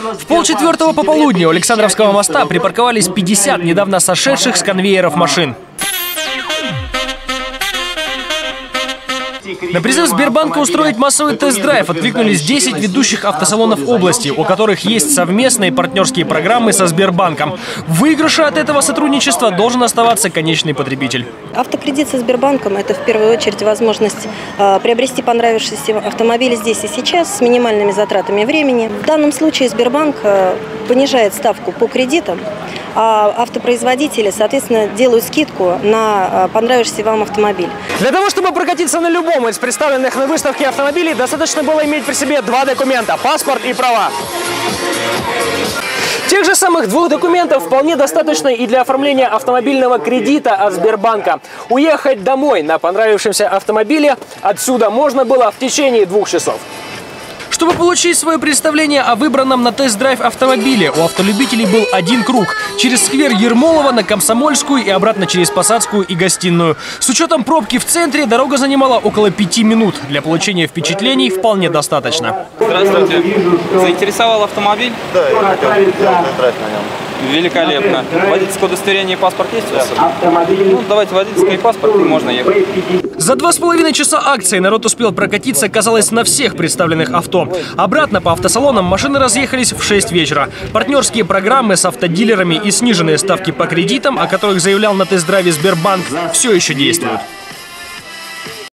В полчетвертого пополудни у Александровского моста припарковались 50 недавно сошедших с конвейеров машин. На призыв Сбербанка устроить массовый тест-драйв откликнулись 10 ведущих автосалонов области, у которых есть совместные партнерские программы со Сбербанком. В выигрыше от этого сотрудничества должен оставаться конечный потребитель. Автокредит со Сбербанком – это в первую очередь возможность э, приобрести понравившийся автомобиль здесь и сейчас с минимальными затратами времени. В данном случае Сбербанк э, понижает ставку по кредитам, а автопроизводители, соответственно, делают скидку на э, понравившийся вам автомобиль. Для того, чтобы прокатиться на любом из представленных на выставке автомобилей, достаточно было иметь при себе два документа – паспорт и права. Тех же самых двух документов вполне достаточно и для оформления автомобильного кредита от Сбербанка. Уехать домой на понравившемся автомобиле отсюда можно было в течение двух часов. Чтобы получить свое представление о выбранном на тест-драйв автомобиле, у автолюбителей был один круг. Через сквер Ермолова на Комсомольскую и обратно через Посадскую и Гостиную. С учетом пробки в центре дорога занимала около пяти минут. Для получения впечатлений вполне достаточно. Здравствуйте. Заинтересовал автомобиль? Да, я хотел сделать драйв на нем. Великолепно. Водительское удостоверение и паспорт есть у вас? Ну, давайте водительский и паспорт, и можно ехать. За два с половиной часа акции народ успел прокатиться, казалось, на всех представленных авто. Обратно по автосалонам машины разъехались в 6 вечера. Партнерские программы с автодилерами и сниженные ставки по кредитам, о которых заявлял на тест-драйве Сбербанк, все еще действуют.